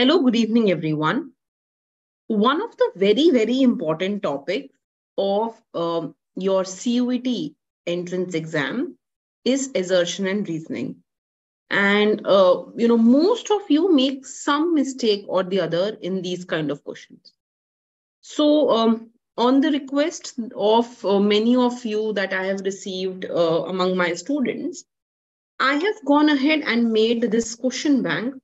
Hello, good evening, everyone. One of the very, very important topics of um, your CUET entrance exam is assertion and reasoning. And, uh, you know, most of you make some mistake or the other in these kind of questions. So, um, on the request of uh, many of you that I have received uh, among my students, I have gone ahead and made this question bank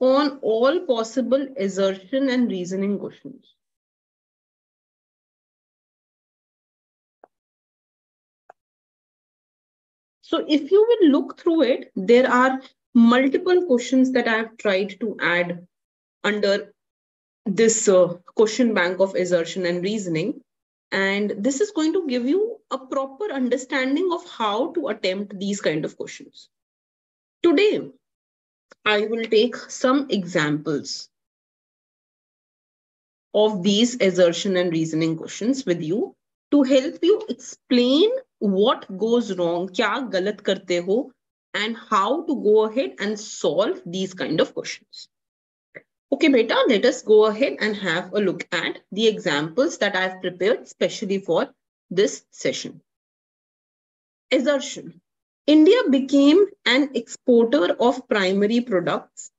on all possible assertion and reasoning questions. So if you will look through it, there are multiple questions that I have tried to add under this uh, question bank of assertion and reasoning. And this is going to give you a proper understanding of how to attempt these kind of questions. Today, I will take some examples of these assertion and reasoning questions with you to help you explain what goes wrong, kya galat karte ho, and how to go ahead and solve these kind of questions. Okay, beta, let us go ahead and have a look at the examples that I've prepared specially for this session. Assertion. India became an exporter of primary products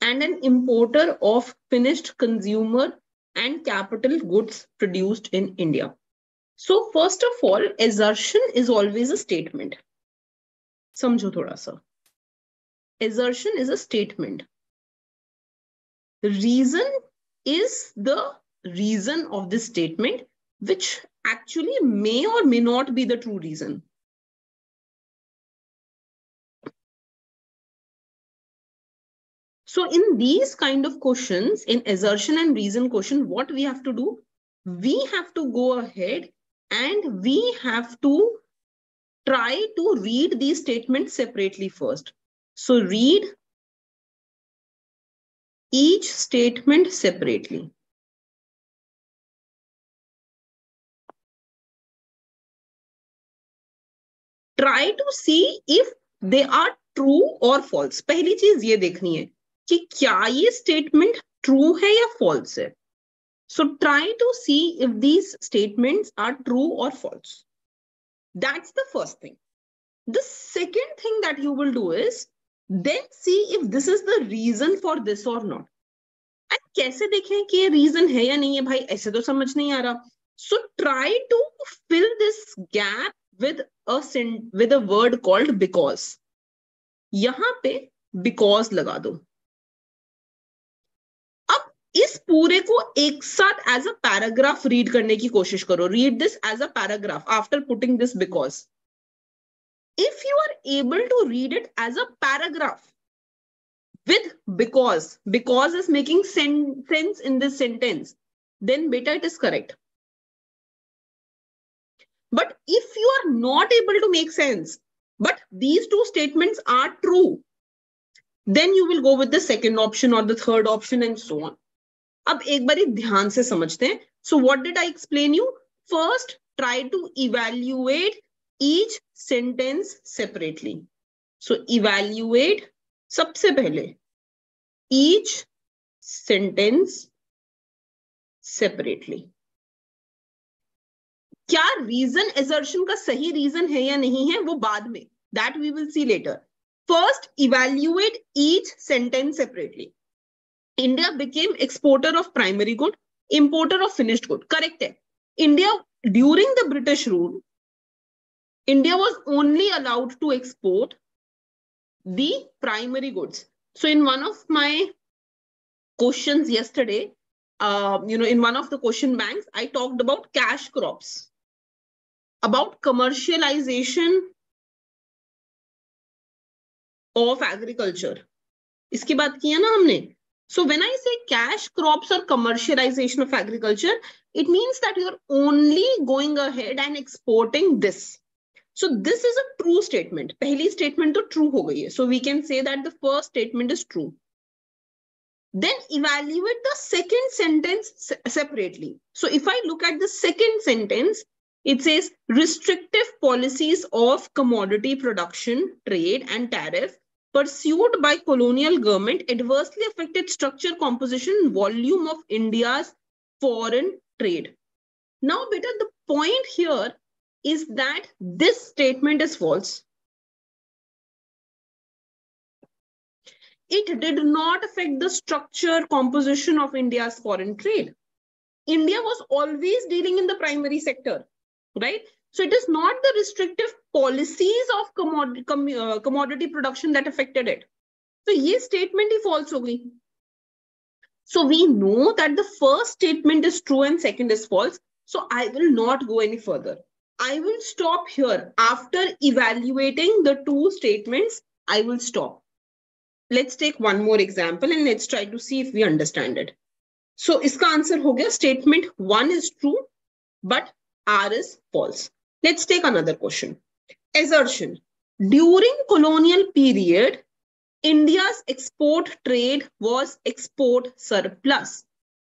and an importer of finished consumer and capital goods produced in India. So first of all, assertion is always a statement. समझो थोड़ा सा. Assertion is a statement. The reason is the reason of this statement, which actually may or may not be the true reason. So in these kind of questions, in assertion and reason question, what we have to do? We have to go ahead and we have to try to read these statements separately first. So read each statement separately. Try to see if they are true or false. पहली चीज ये देखनी है कि क्या ये statement true है या फॉल्स है? So try to see if these statements are true और false that's the first thing the second thing that you will do is then see if this is the reason for this और not and कैसे देखें कि ये reason है या नहीं है भाई? ऐसे तो समझ नहीं आ रहा. So try to fill this gap with with a word called because यहाँ पे बिकॉज़ लगा दो. इस पूरे को एक साथ एज अ पैराग्राफ रीड करने की कोशिश करो read this as a paragraph after putting this because if you are able to read it as a paragraph with because because is making sen sense in this sentence then beta it is correct but if you are not able to make sense but these two statements are true then you will go with the second option or the third option and so on अब एक बार ध्यान से समझते हैं। So what did I explain you first try to evaluate each sentence separately so evaluate सबसे पहले each sentence separately क्या reason assertion का सही रीजन है या नहीं है वो बाद में। That we will see later first evaluate each sentence separately India became exporter of primary good, importer of finished good. Correct. India, during the British rule, India was only allowed to export the primary goods. So in one of my questions yesterday, uh, you know, in one of the question banks, I talked about cash crops, about commercialization of agriculture. इसकी बात की है ना हमने so when I say cash crops or commercialization of agriculture, it means that you're only going ahead and exporting this. So this is a true statement. Pehli statement to true ho. So we can say that the first statement is true. Then evaluate the second sentence separately. So if I look at the second sentence, It says restrictive policies of commodity production, trade, and tariff pursued by colonial government adversely affected structure, composition, volume of India's foreign trade. Now, better the point here is that this statement is false. It did not affect the structure, composition of India's foreign trade. India was always dealing in the primary sector, right? So it is not the restrictive policies of commodity, com, uh, commodity production that affected it. So ये statement ही false हो गई. So we know that the first statement is true and second is false. So I will not go any further. I will stop here. After evaluating the two statements, I will stop. Let's take one more example and let's try to see if we understand it. So iska answer ho gaya statement 1 is true but R is false. Let's take another question. Assertion. During colonial period, India's export trade was export surplus.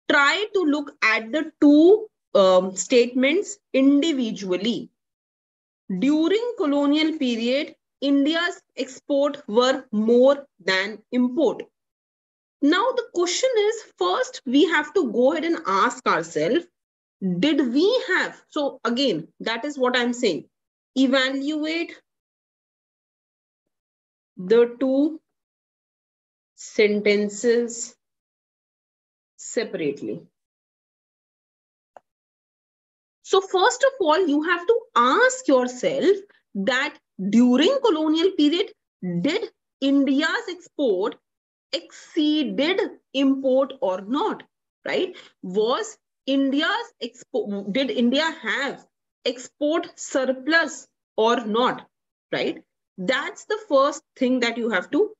Try to look at the two um, statements individually. During colonial period, India's export were more than import. Now the question is, first we have to go ahead and ask ourselves, did we have, so again, that is what I'm saying, evaluate the two sentences separately. So first of all, you have to ask yourself that during colonial period, did India's export exceeded import or not, right? Was India's export, did India have export surplus or not, right? That's the first thing that you have to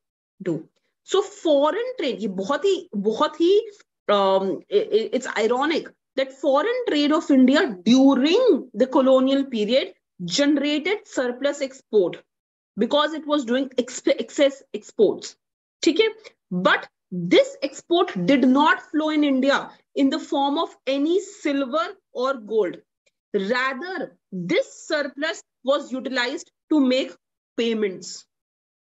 do. So foreign trade, ये बहुत ही बहुत ही um, it's ironic that foreign trade of India during the colonial period generated surplus export because it was doing ex excess exports. Okay? But this export did not flow in India in the form of any silver or gold. Rather, this surplus was utilized to make payments,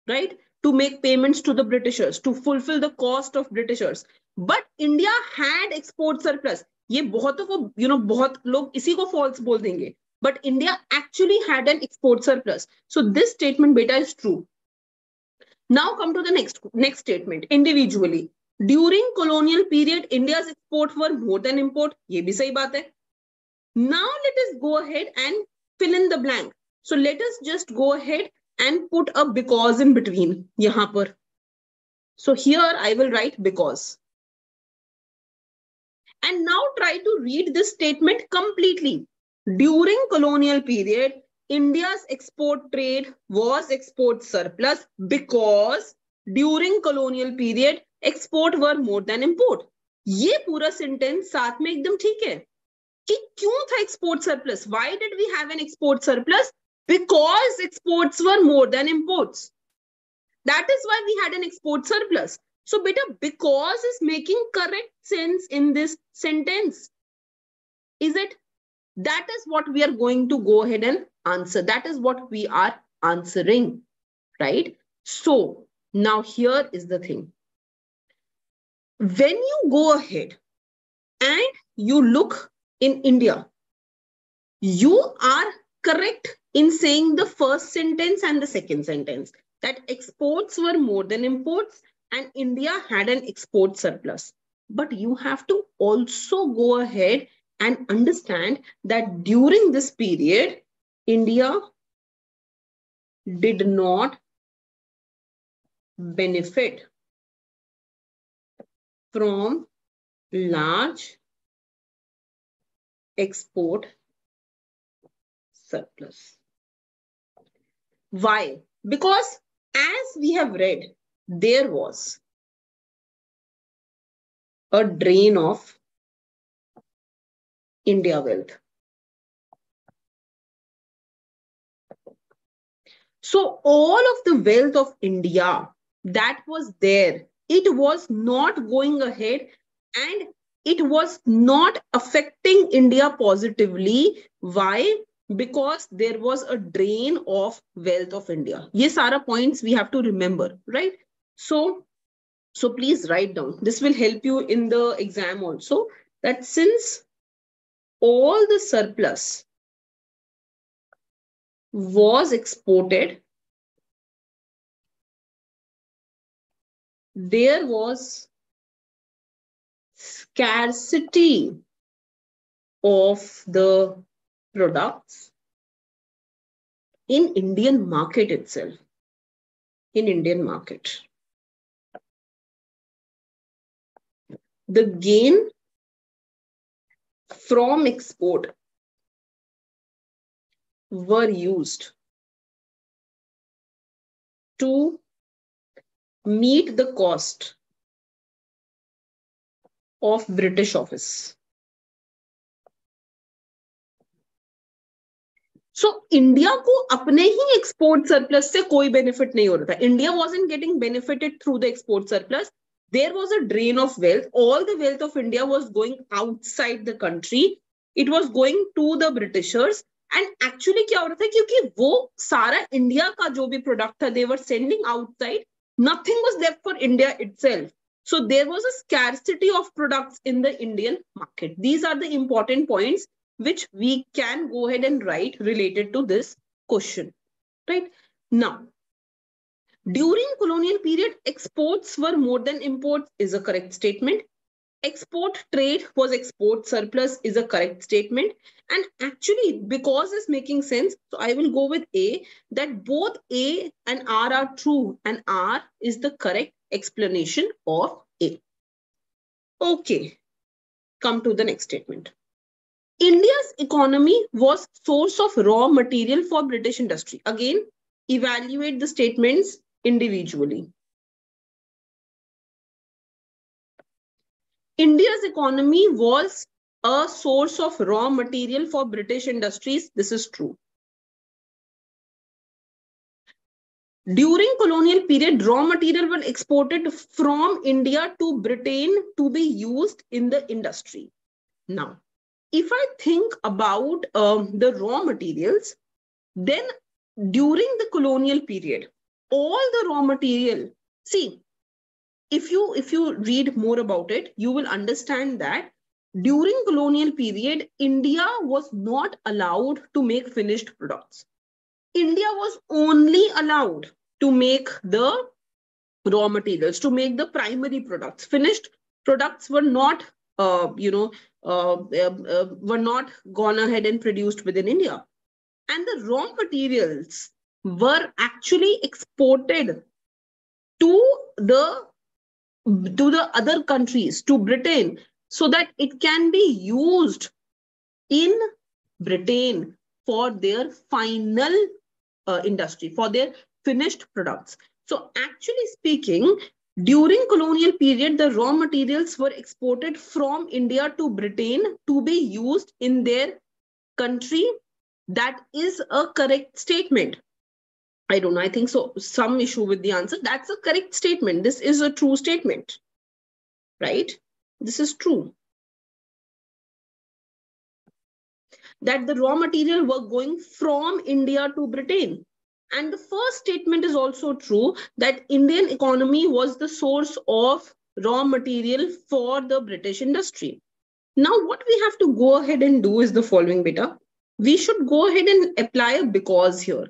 right? To make payments to the Britishers, to fulfill the cost of Britishers. But India had export surplus. ये बहुतों को you know बहुत लोग इसी को false बोल देंगे but India actually had an export surplus so this statement बेटा is true now come to the next next statement individually during colonial period India export were more then import ये भी सही बात है now late is go ahead and fill in the blank so let us just go ahead and put a because in between yahan par so here i will write because and now try to read this statement completely. During colonial period, India's export trade was export surplus because during colonial period, export were more than import. ये पूरा sentence साथ में एकदम ठीक है कि क्यों था export surplus why did we have an export surplus because exports were more than imports that is why we had an export surplus so beta because is making correct sense in this sentence. Is it? That is what we are going to go ahead and answer. That is what we are answering, right? So now here is the thing. when you go ahead and you look in India, you are correct in saying the first sentence and the second sentence that exports were more than imports and India had an export surplus. But you have to also go ahead and understand that during this period, India did not benefit from large export surplus. Why? Because as we have read, there was a drain of India wealth. So all of the wealth of India that was there, it was not going ahead and it was not affecting India positively. Why? because there was a drain of wealth of India. Yes, are points we have to remember, right? So, so please write down. This will help you in the exam also. That since all the surplus was exported, there was scarcity of the products in Indian market itself. In Indian market. The gain from export were used to meet the cost of British office. So so, India को अपने ही export surplus से कोई benefit नहीं हो रहा था. India was in getting benefited through the export surplus there was a drain of wealth all the wealth of India was going outside the country it was going to the Britishers and actually क्या हो रहा था? क्योंकि वो सारा India का जो भी प्रोडक्ट था they were sending outside nothing was left for India itself. So there was a scarcity of products in the Indian market. These are the important points which we can go ahead and write related to this question. Right now, during colonial period, exports were more than imports is a correct statement. Export trade was export surplus is a correct statement. And actually, because it's making sense, so I will go with A, that both A and R are true and R is the correct explanation of A. Okay, come to the next statement. India's economy was source of raw material for British industry. Again, evaluate the statements individually. India's economy was a source of raw material for British industries. This is true. During colonial period, raw material were exported from India to Britain to be used in the industry. Now, if I think about um, the raw materials, then during the colonial period, all the raw material, see, if you if you read more about it, you will understand that during colonial period, India was not allowed to make finished products. India was only allowed to make the raw materials, to make the primary products. Finished products were not uh, you know, uh, uh, uh, were not gone ahead and produced within India. And the raw materials were actually exported to the to the other countries, to Britain, so that it can be used in Britain for their final uh, industry, for their finished products. So actually speaking, during colonial period, the raw materials were exported from India to Britain to be used in their country. That is a correct statement. I don't know. I think so. Some issue with the answer. That's a correct statement. This is a true statement. Right? This is true. That the raw material were going from India to Britain. And the first statement is also true that Indian economy was the source of raw material for the British industry. Now, what we have to go ahead and do is the following beta. We should go ahead and apply a because here.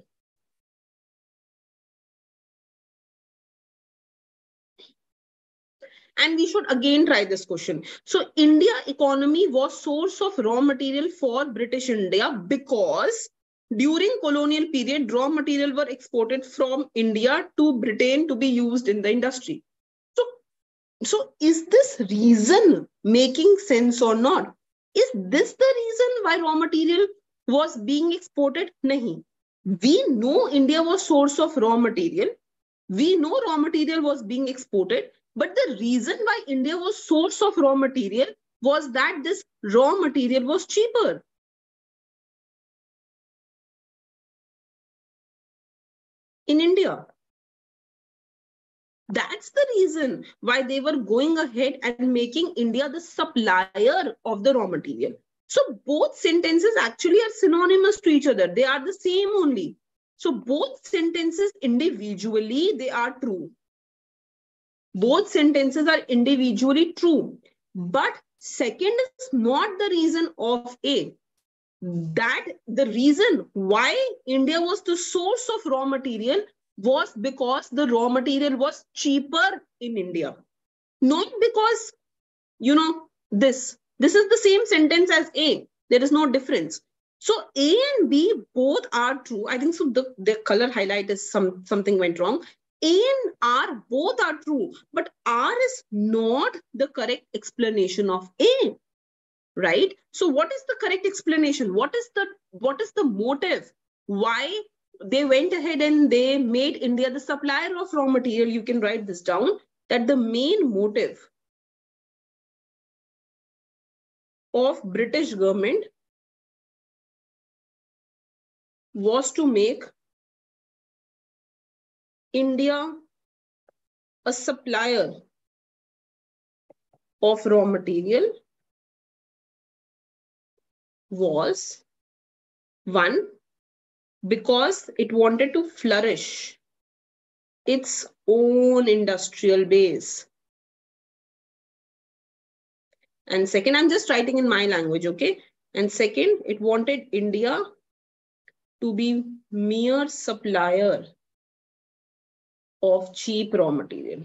And we should again try this question so india economy was source of raw material for british india because during colonial period, raw material were exported from India to Britain to be used in the industry. So, so is this reason making sense or not? Is this the reason why raw material was being exported? Nahi. We know India was source of raw material. We know raw material was being exported. But the reason why India was source of raw material was that this raw material was cheaper. in India. That's the reason why they were going ahead and making India the supplier of the raw material. So both sentences actually are synonymous to each other. They are the same only. So both sentences individually, they are true. Both sentences are individually true. But second is not the reason of A. That the reason why India was the source of raw material was because the raw material was cheaper in India. Not because, you know, this. This is the same sentence as A. There is no difference. So A and B both are true. I think so the, the color highlight is some something went wrong. A and R both are true, but R is not the correct explanation of A. Right? So what is the correct explanation? What is the what is the motive? Why they went ahead and they made India the supplier of raw material. You can write this down that the main motive of British government was to make India a supplier of raw material was one because it wanted to flourish its own industrial base. And second, I'm just writing in my language, okay? And second, it wanted India to be mere supplier of cheap raw material.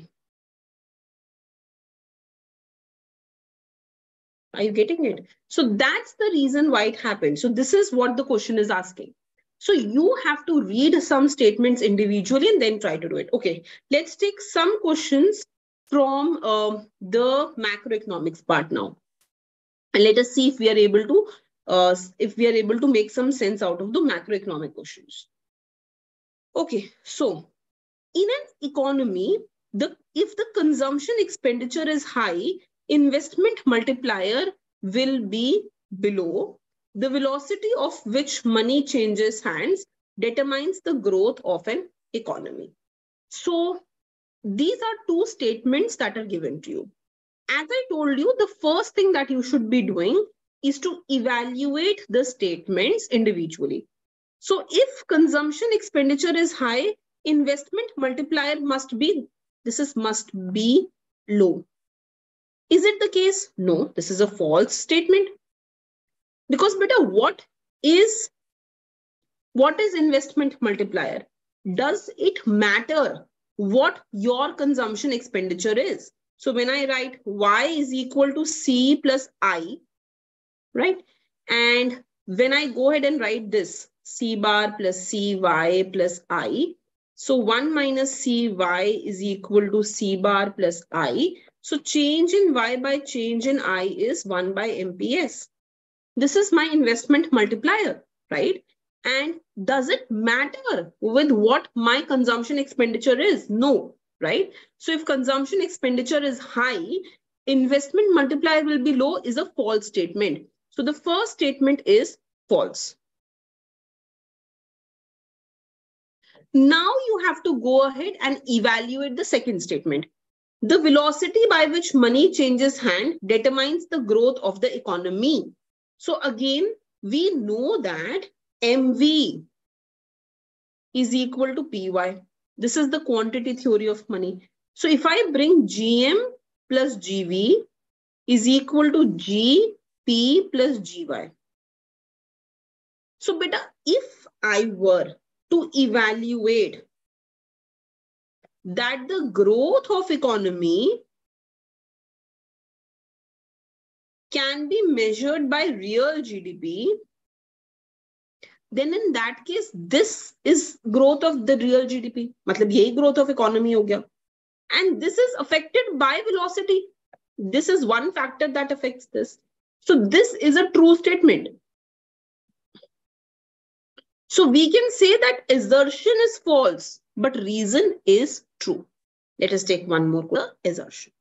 Are you getting it? So that's the reason why it happened. So this is what the question is asking. So you have to read some statements individually and then try to do it. Okay, let's take some questions from uh, the macroeconomics part now. And let us see if we are able to uh, if we are able to make some sense out of the macroeconomic questions. Okay, so in an economy, the if the consumption expenditure is high, investment multiplier will be below the velocity of which money changes hands determines the growth of an economy. So these are two statements that are given to you. As I told you, the first thing that you should be doing is to evaluate the statements individually. So if consumption expenditure is high, investment multiplier must be, this is must be low. Is it the case? No, this is a false statement. Because beta, what is what is investment multiplier? Does it matter what your consumption expenditure is? So when I write y is equal to c plus i, right? And when I go ahead and write this c bar plus cy plus i, so 1 minus cy is equal to c bar plus i. So change in y by change in i is 1 by mps. This is my investment multiplier, right? And does it matter with what my consumption expenditure is? No, right? So if consumption expenditure is high, investment multiplier will be low is a false statement. So the first statement is false. Now you have to go ahead and evaluate the second statement. The velocity by which money changes hand determines the growth of the economy. So again, we know that MV is equal to PY. This is the quantity theory of money. So if I bring GM plus GV is equal to GP plus GY. So beta, if I were to evaluate that the growth of economy can be measured by real GDP, then in that case, this is growth of the real GDP. मतलब यही growth of economy हो गया. And this is affected by velocity. This is one factor that affects this. So this is a true statement. So we can say that assertion is false, but reason is true. Let us take one more assertion.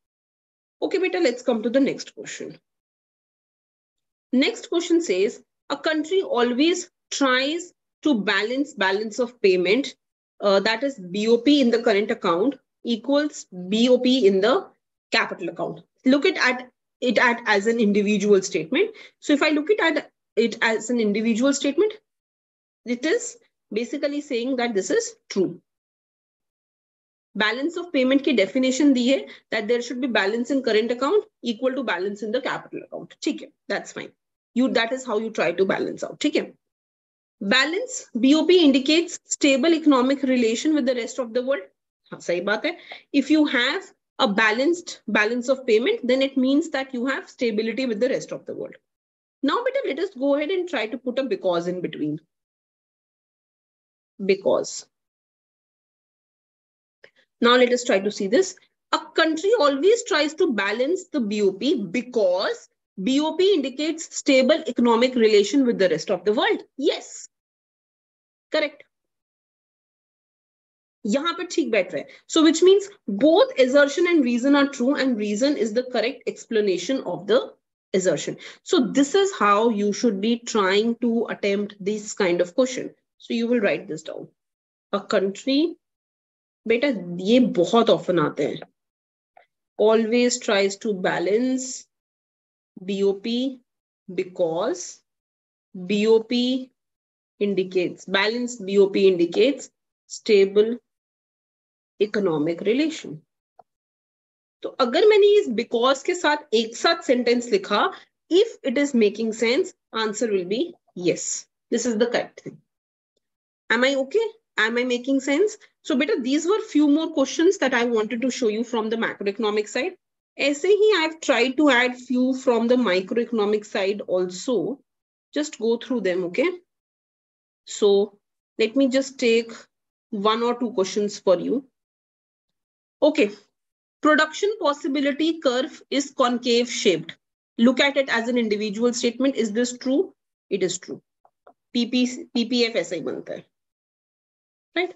Okay, beta, let's come to the next question. Next question says, a country always tries to balance balance of payment, uh, that is BOP in the current account equals BOP in the capital account. Look at, at it at as an individual statement. So if I look it at it as an individual statement, it is basically saying that this is true. Balance of payment की definition दी है that there should be balance in current account equal to balance in the capital account. ठीक है, that's fine. You that is how you try to balance out. ठीक है. Balance BOP indicates stable economic relation with the rest of the world. हाँ, सही बात है. If you have a balanced balance of payment, then it means that you have stability with the rest of the world. Now, better let us go ahead and try to put a because in between. Because. Now let us try to see this. A country always tries to balance the BOP because BOP indicates stable economic relation with the rest of the world. Yes. Correct. यहाँ पे ठीक बैठ रहा है सो which means both assertion and reason are true and reason is the correct explanation of the assertion. So this is how you should be trying to attempt this kind of question. So you will write this down. A country, beta ye bahut often aate hain. Always tries to balance BOP because BOP indicates, balanced BOP indicates stable economic relation तो अगर मैंने इस because के साथ एक साथ sentence लिखा if it is making sense answer will be yes this is the correct thing am i okay am i making sense so beta these were few more questions that i wanted to show you from the macroeconomic side aise hi i've tried to add few from the microeconomic side also just go through them okay so let me just take one or two questions for you Okay, production possibility curve is concave shaped. Look at it as an individual statement. Is this true? It is true. PP, PPF ऐसा ही right?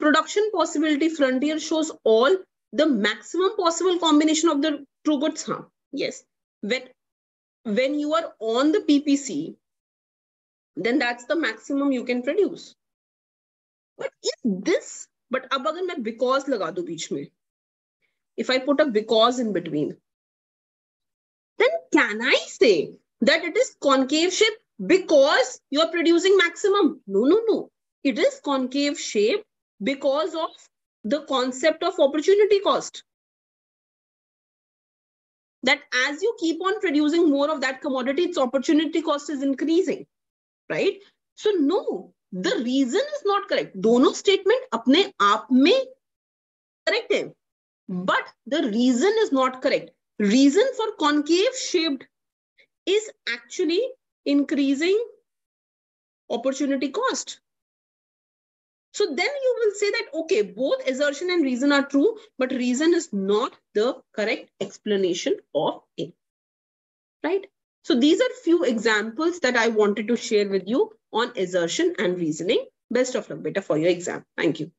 Production possibility frontier shows all the maximum possible combination of the true goods. Huh? Yes. When, when you are on the PPC, then that's the maximum you can produce. But if this but अब अगर मैं because लगा दू बीच में if I put a because in between then can I say that it is concave shape because you are producing maximum no no no it is concave shape because of the concept of opportunity cost that as you keep on producing more of that commodity its opportunity cost is increasing right so no the reason is not correct दोनों statement अपने आप में correct है but the reason is not correct reason for concave shaped is actually increasing opportunity cost. So then you will say that, okay, both assertion and reason are true, but reason is not the correct explanation of it. Right? So these are few examples that I wanted to share with you on assertion and reasoning. Best of luck, beta, for your exam. Thank you.